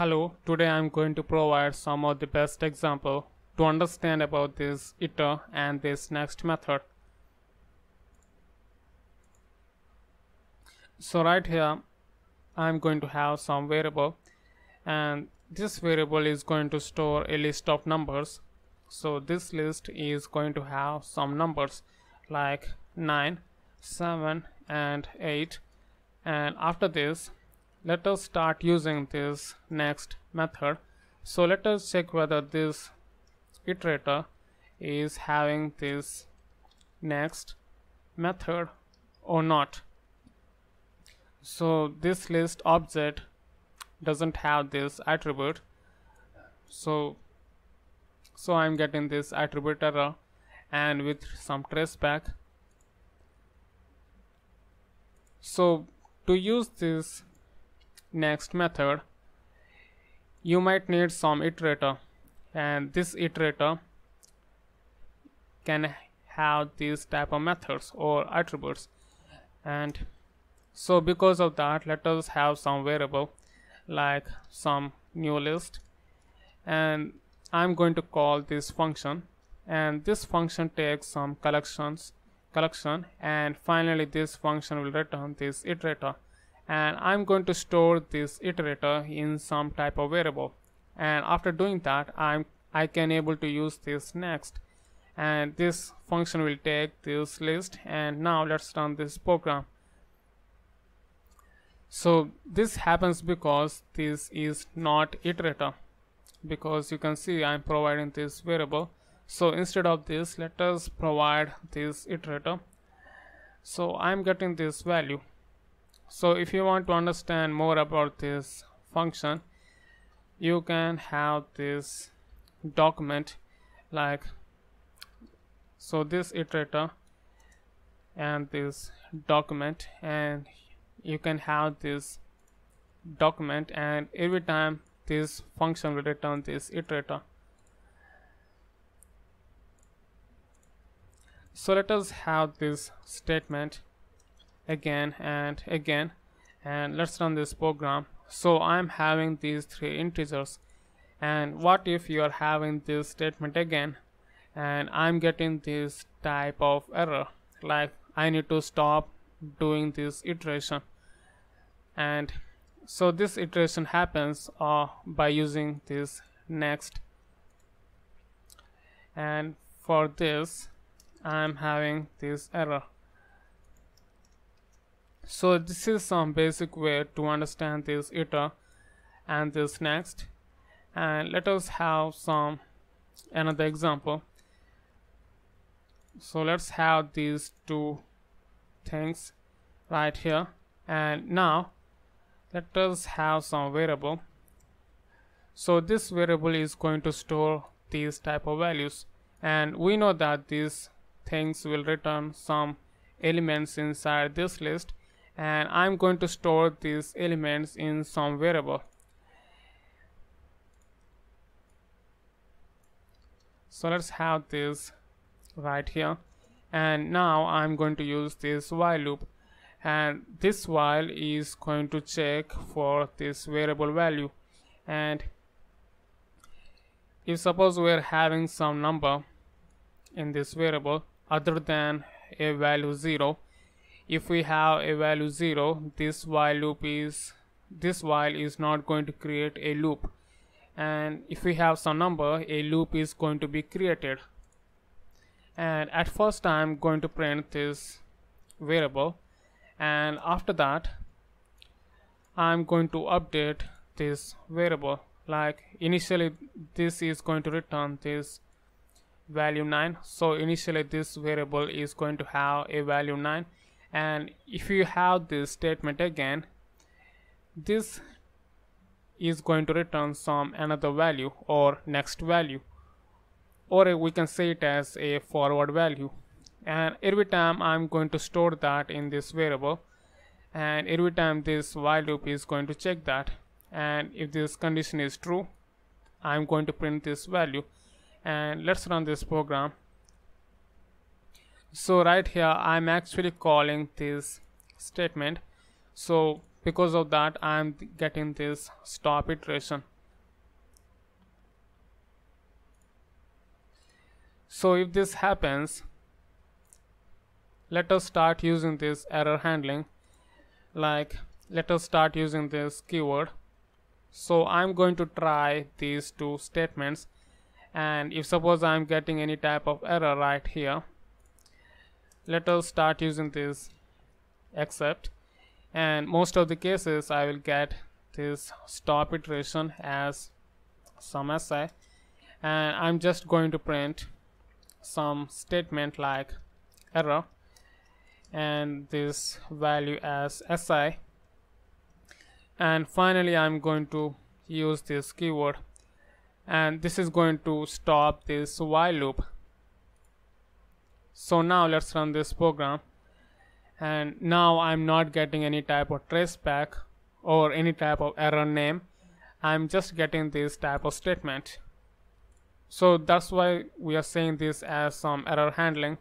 Hello, today I'm going to provide some of the best example to understand about this iter and this next method. So right here I'm going to have some variable and this variable is going to store a list of numbers. So this list is going to have some numbers like 9, 7 and 8 and after this let us start using this next method. So let us check whether this iterator is having this next method or not. So this list object doesn't have this attribute. So so I'm getting this attribute error. And with some traceback. So to use this next method. You might need some iterator and this iterator can have these type of methods or attributes. And so because of that let us have some variable like some new list. And I'm going to call this function. And this function takes some collections collection and finally this function will return this iterator and I'm going to store this iterator in some type of variable. And after doing that I'm I can able to use this next. And this function will take this list. And now let's run this program. So this happens because this is not iterator. Because you can see I'm providing this variable. So instead of this let us provide this iterator. So I'm getting this value so if you want to understand more about this function you can have this document like so this iterator and this document and you can have this document and every time this function will return this iterator. So let us have this statement again and again and let's run this program. So I'm having these three integers and what if you are having this statement again and I'm getting this type of error like I need to stop doing this iteration. And so this iteration happens uh, by using this next. And for this I'm having this error so this is some basic way to understand this iter and this next. And let us have some another example. So let's have these two things right here. And now let us have some variable. So this variable is going to store these type of values. And we know that these things will return some elements inside this list and I'm going to store these elements in some variable so let's have this right here. And now I'm going to use this while loop. And this while is going to check for this variable value. And if suppose we're having some number in this variable other than a value 0 if we have a value 0 this while loop is this while is not going to create a loop. And if we have some number a loop is going to be created. And at first I'm going to print this variable. And after that I'm going to update this variable. Like initially this is going to return this value 9 so initially this variable is going to have a value 9 and if you have this statement again this is going to return some another value or next value. Or we can say it as a forward value. And every time I'm going to store that in this variable and every time this while loop is going to check that. And if this condition is true I'm going to print this value. And let's run this program so right here I'm actually calling this statement. So because of that I'm getting this stop iteration. So if this happens let us start using this error handling. Like let us start using this keyword. So I'm going to try these two statements. And if suppose I'm getting any type of error right here let us start using this except. And most of the cases I will get this stop iteration as some si and I'm just going to print some statement like error and this value as si and finally I'm going to use this keyword. And this is going to stop this while loop so now let's run this program. And now I'm not getting any type of traceback or any type of error name. I'm just getting this type of statement. So that's why we are saying this as some error handling.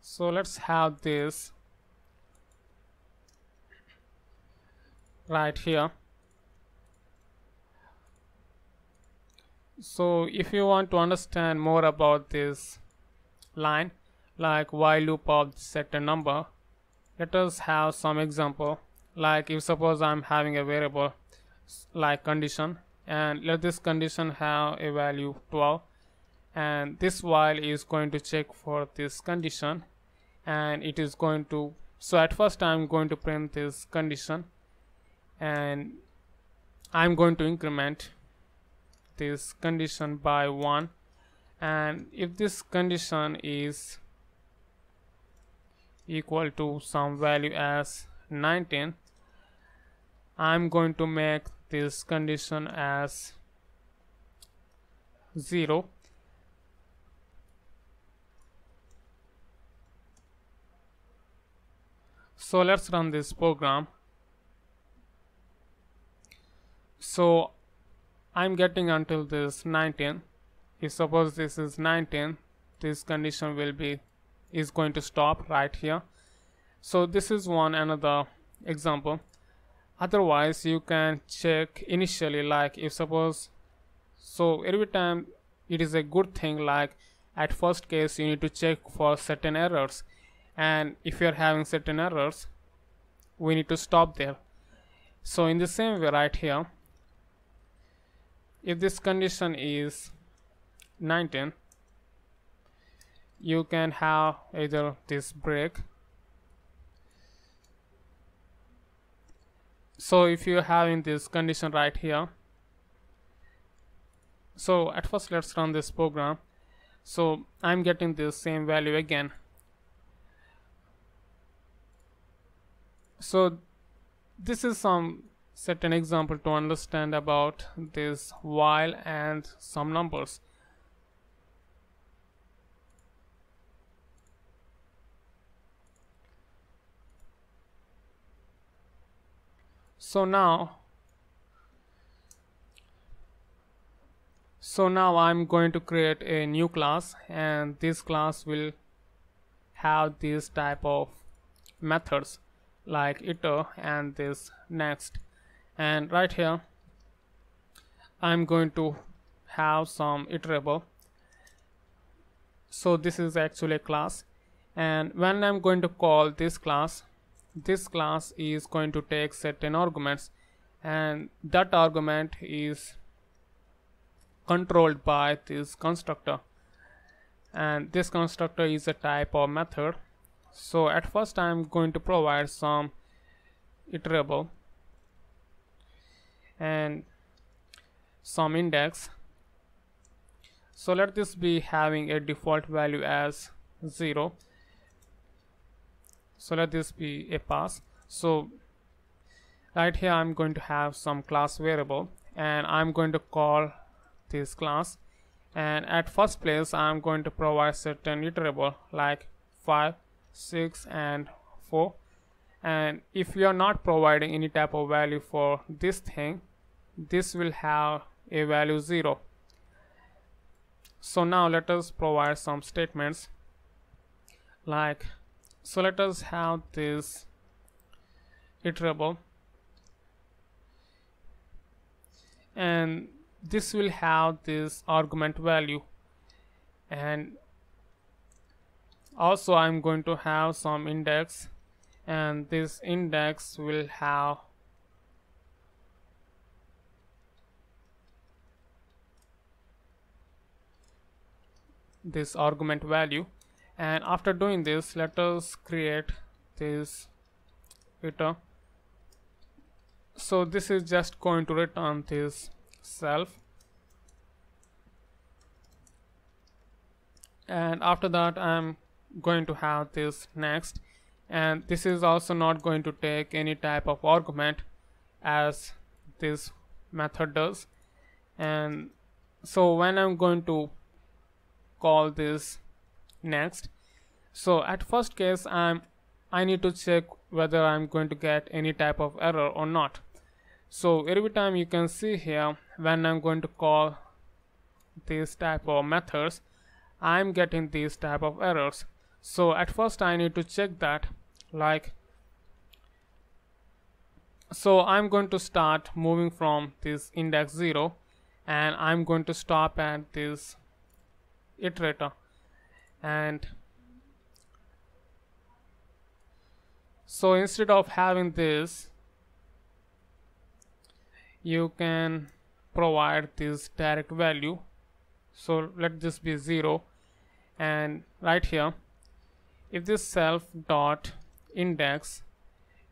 So let's have this right here so if you want to understand more about this line like while loop of set a number let us have some example. Like if suppose I'm having a variable like condition and let this condition have a value 12 and this while is going to check for this condition and it is going to so at first I'm going to print this condition and I'm going to increment this condition by 1 and if this condition is equal to some value as 19 I'm going to make this condition as 0 so let's run this program. So I'm getting until this 19 if suppose this is 19 this condition will be is going to stop right here. So this is one another example. Otherwise you can check initially like if suppose so every time it is a good thing like at first case you need to check for certain errors. And if you are having certain errors we need to stop there. So in the same way right here if this condition is 19 you can have either this break. So if you have in this condition right here so at first let's run this program. So I'm getting this same value again. So this is some certain example to understand about this while and some numbers. So now so now I'm going to create a new class and this class will have this type of methods like iter and this next and right here I'm going to have some iterable. So this is actually a class. And when I'm going to call this class this class is going to take certain arguments. And that argument is controlled by this constructor. And this constructor is a type of method. So at first I'm going to provide some iterable and some index. So let this be having a default value as 0 so let this be a pass. So right here I'm going to have some class variable and I'm going to call this class. And at first place I'm going to provide certain iterable like 5 6 and 4 and if you are not providing any type of value for this thing this will have a value 0 so now let us provide some statements. Like so let us have this iterable. And this will have this argument value. And also I'm going to have some index. And this index will have this argument value. And after doing this let us create this iter so this is just going to return this self. And after that I'm going to have this next. And this is also not going to take any type of argument as this method does. And so when I'm going to call this next. So at first case I'm I need to check whether I'm going to get any type of error or not. So every time you can see here when I'm going to call these type of methods I'm getting these type of errors. So at first I need to check that like so I'm going to start moving from this index 0 and I'm going to stop at this iterator. And so instead of having this you can provide this direct value. So let this be 0 and right here if this self dot index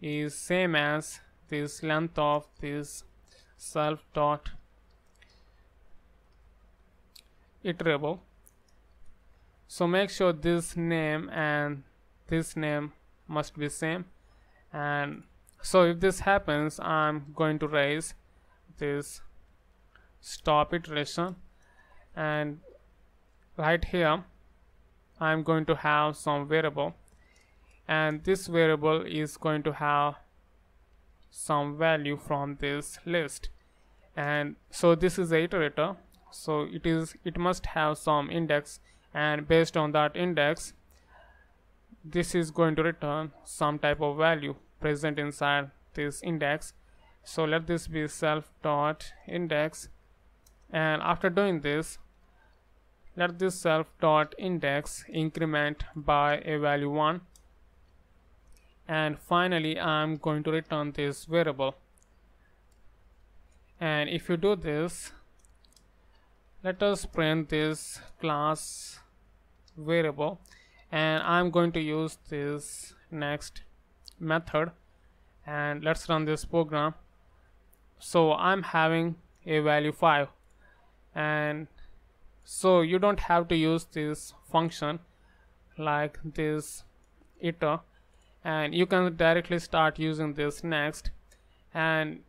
is same as this length of this self dot iterable so make sure this name and this name must be same. And so if this happens I'm going to raise this stop iteration. And right here I'm going to have some variable. And this variable is going to have some value from this list. And so this is a iterator. So it is it must have some index and based on that index this is going to return some type of value present inside this index. So let this be self dot index. And after doing this let this self dot index increment by a value 1 and finally I'm going to return this variable. And if you do this let us print this class variable. And I'm going to use this next method. And let's run this program. So I'm having a value 5 and so you don't have to use this function like this iter. And you can directly start using this next. And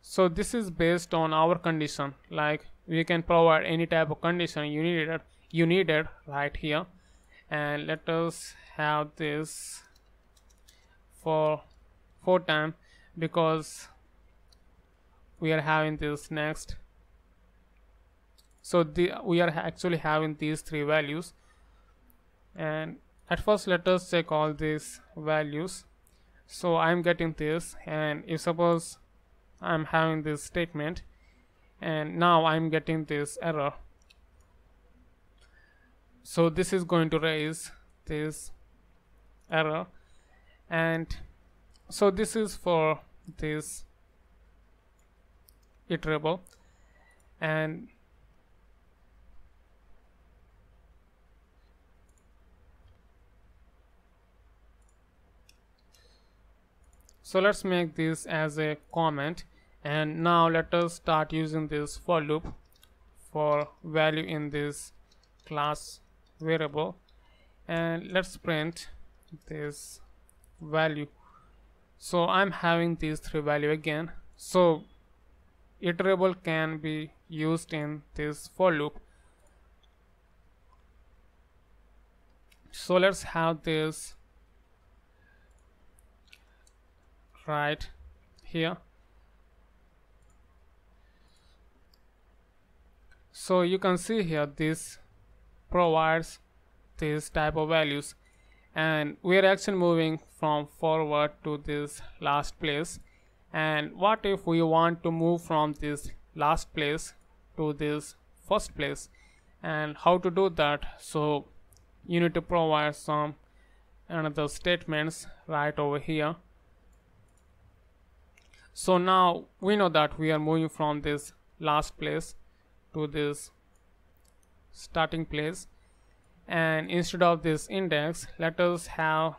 so this is based on our condition. Like we can provide any type of condition you needed you needed right here. And let us have this for four time because we are having this next. So the we are actually having these three values. And at first let us check all these values. So I'm getting this. And if suppose I'm having this statement and now I'm getting this error so this is going to raise this error. And so this is for this iterable. And so let's make this as a comment. And now let us start using this for loop for value in this class variable and let's print this value. So I'm having these three value again. So iterable can be used in this for loop. So let's have this right here. So you can see here this provides this type of values. And we are actually moving from forward to this last place. And what if we want to move from this last place to this first place? And how to do that? So you need to provide some another statements right over here. So now we know that we are moving from this last place to this starting place. And instead of this index let us have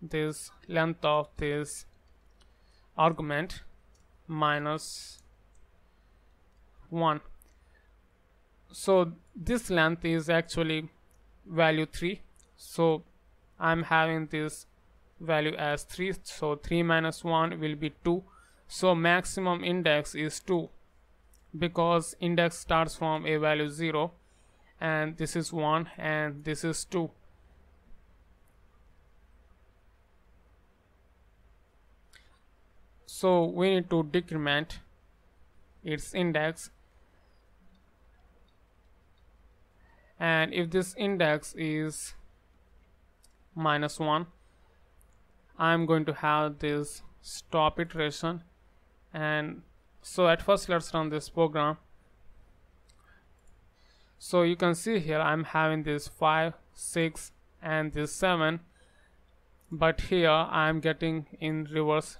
this length of this argument minus 1 so this length is actually value 3 so I'm having this value as 3 so 3 minus 1 will be 2 so maximum index is 2 because index starts from a value 0 and this is 1 and this is 2 so we need to decrement its index. And if this index is minus 1 I'm going to have this stop iteration. And so at first let's run this program so you can see here I'm having this 5 6 and this 7 but here I'm getting in reverse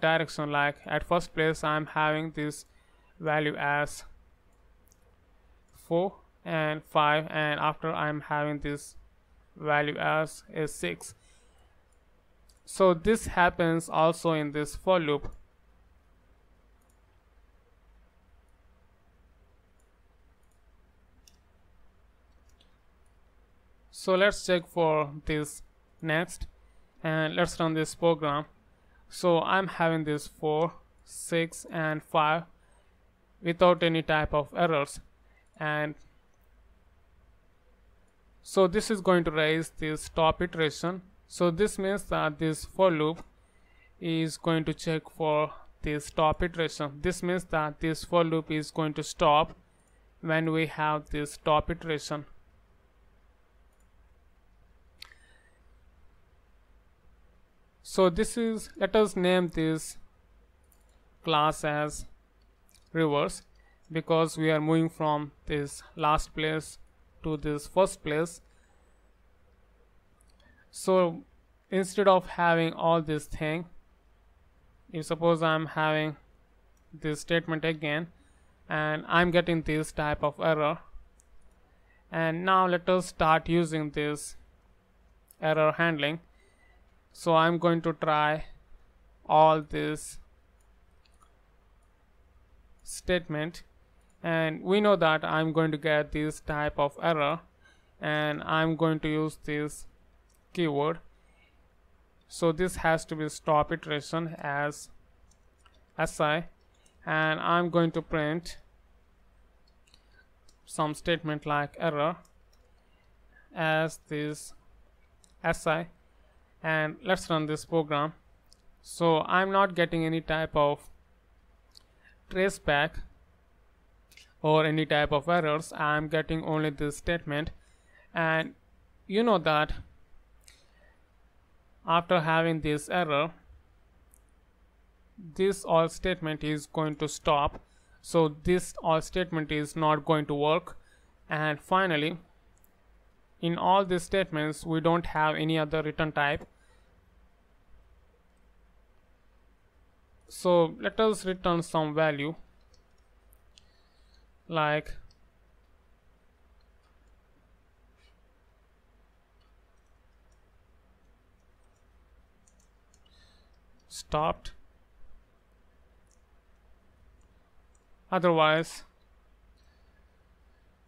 direction. Like at first place I'm having this value as 4 and 5 and after I'm having this value as a 6 so this happens also in this for loop so let's check for this next and let's run this program. So I'm having this 4 6 and 5 without any type of errors. And so this is going to raise this stop iteration. So this means that this for loop is going to check for this stop iteration. This means that this for loop is going to stop when we have this stop iteration so this is let us name this class as reverse because we are moving from this last place to this first place. So instead of having all this thing if suppose I'm having this statement again and I'm getting this type of error. And now let us start using this error handling so I'm going to try all this statement. And we know that I'm going to get this type of error. And I'm going to use this keyword. So this has to be stop iteration as si and I'm going to print some statement like error as this si and let's run this program. So I'm not getting any type of traceback or any type of errors. I'm getting only this statement. And you know that after having this error this all statement is going to stop. So this all statement is not going to work. And finally in all these statements we don't have any other return type so let us return some value like stopped. Otherwise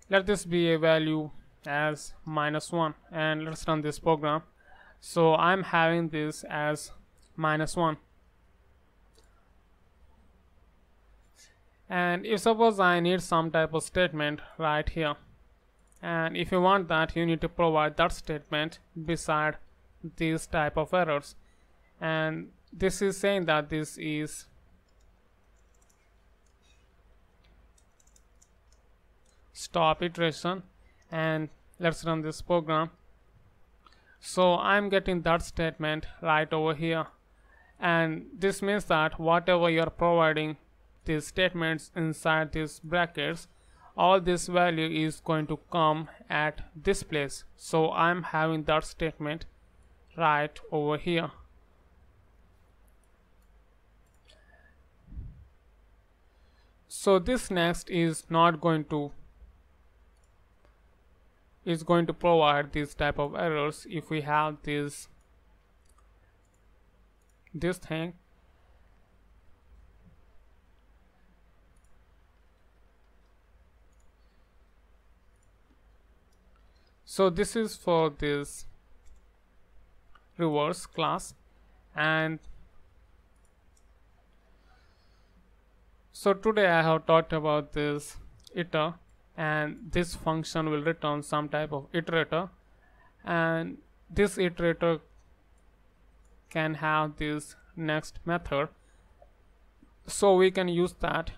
let this be a value as minus 1 and let's run this program. So I'm having this as minus 1 and if suppose I need some type of statement right here and if you want that you need to provide that statement beside these type of errors. And this is saying that this is stop iteration and let's run this program. So I'm getting that statement right over here. And this means that whatever you're providing these statements inside these brackets all this value is going to come at this place. So I'm having that statement right over here. So this next is not going to is going to provide this type of errors if we have this this thing so this is for this reverse class and so today I have talked about this iter and this function will return some type of iterator and this iterator can have this next method. So we can use that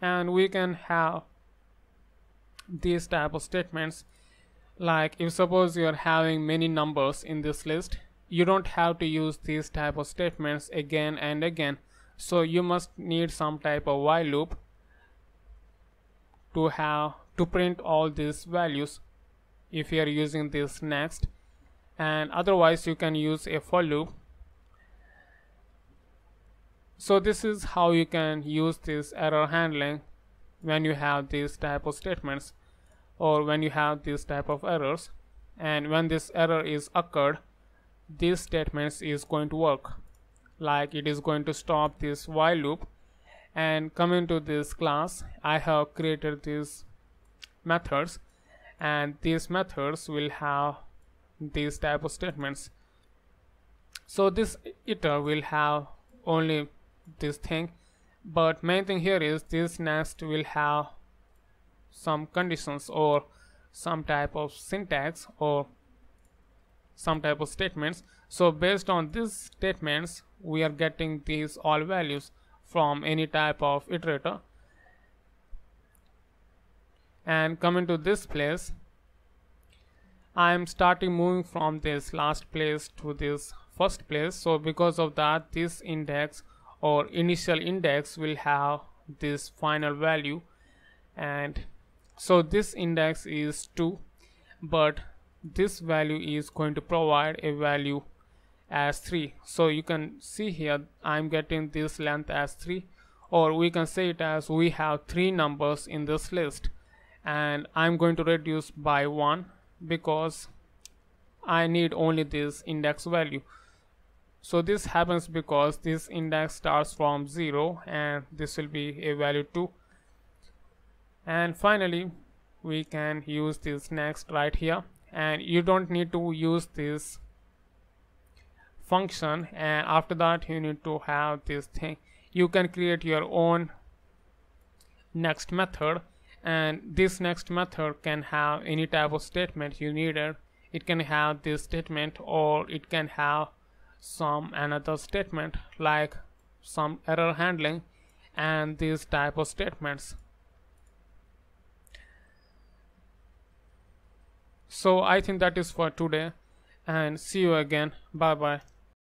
and we can have these type of statements like if suppose you are having many numbers in this list you don't have to use these type of statements again and again. So you must need some type of while loop to have to print all these values if you are using this next. And otherwise you can use a for loop. So this is how you can use this error handling when you have these type of statements or when you have this type of errors and when this error is occurred these statements is going to work. Like it is going to stop this while loop and coming to this class I have created these methods and these methods will have these type of statements. So this iter will have only this thing but main thing here is this next will have some conditions or some type of syntax or some type of statements. So based on these statements we are getting these all values from any type of iterator. And coming to this place I am starting moving from this last place to this first place. So because of that this index or initial index will have this final value. And so this index is 2 but this value is going to provide a value as 3 so you can see here I'm getting this length as 3 or we can say it as we have three numbers in this list. And I'm going to reduce by 1 because I need only this index value. So this happens because this index starts from 0 and this will be a value 2 and finally we can use this next right here. And you don't need to use this function. And after that you need to have this thing. You can create your own next method. And this next method can have any type of statement you needed. It can have this statement or it can have some another statement like some error handling and these type of statements so i think that is for today. And see you again. Bye bye